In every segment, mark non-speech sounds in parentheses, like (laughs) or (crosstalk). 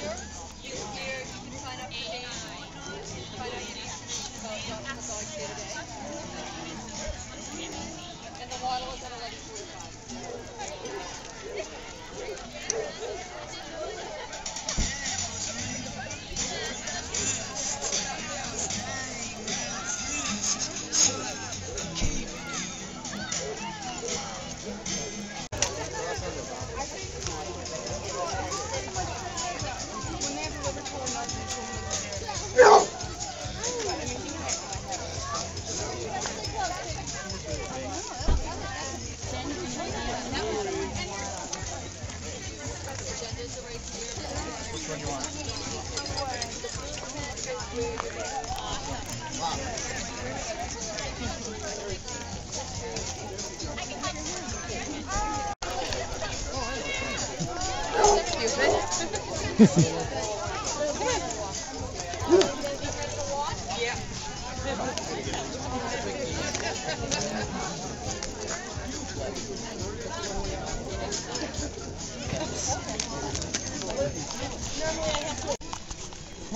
Here, you can Come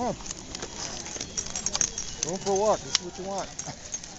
on. Going for a walk. This is what you want.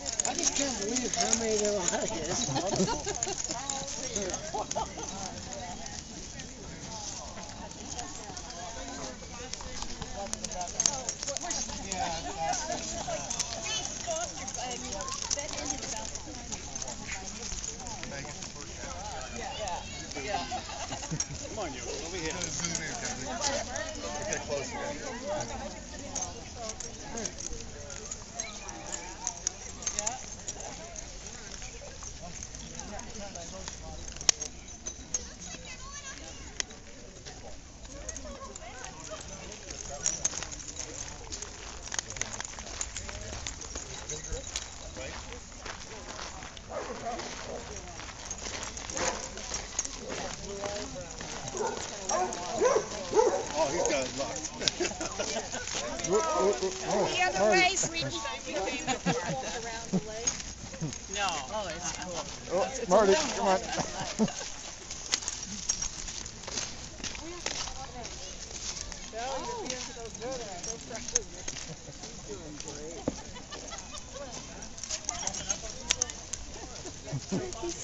I just can't believe how many there are. Come on, you. Over here. Get closer. Whoop, whoop, whoop. Oh, The other Marty. way, sweetie. No. Oh, uh-uh. oh Marty, come on.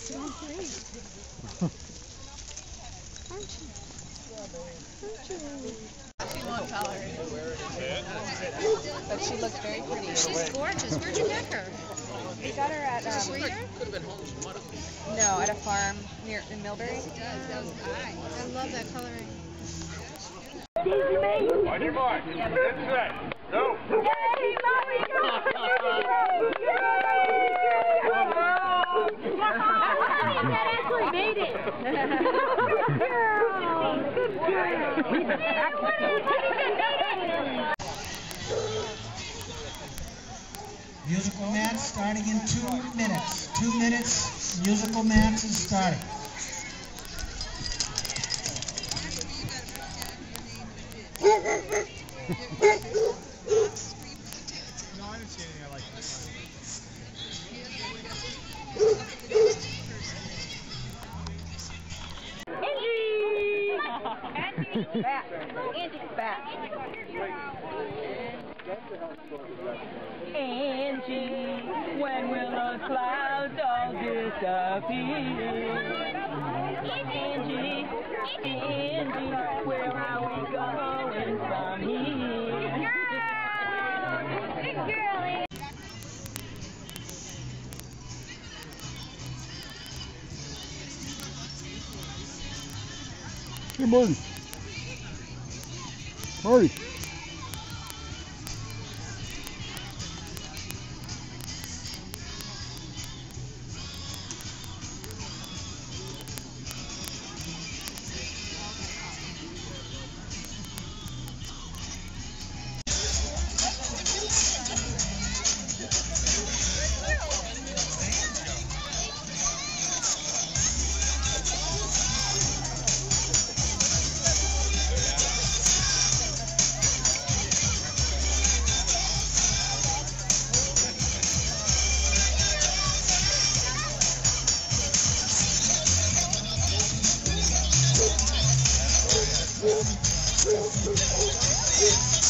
She (laughs) very pretty. She's gorgeous. Where'd you get her? We got her at, um, Breeder? no, at a farm near, in Millbury. I love that coloring. On your mark. Get set. Go. Musical match starting in two minutes. Two minutes, musical match is starting. No, I didn't see anything I like this. Back. Back. Angie, when will those clouds all disappear? Angie, Angie, where are we going from here? Hey, Marty. Marty. Eu Thank you.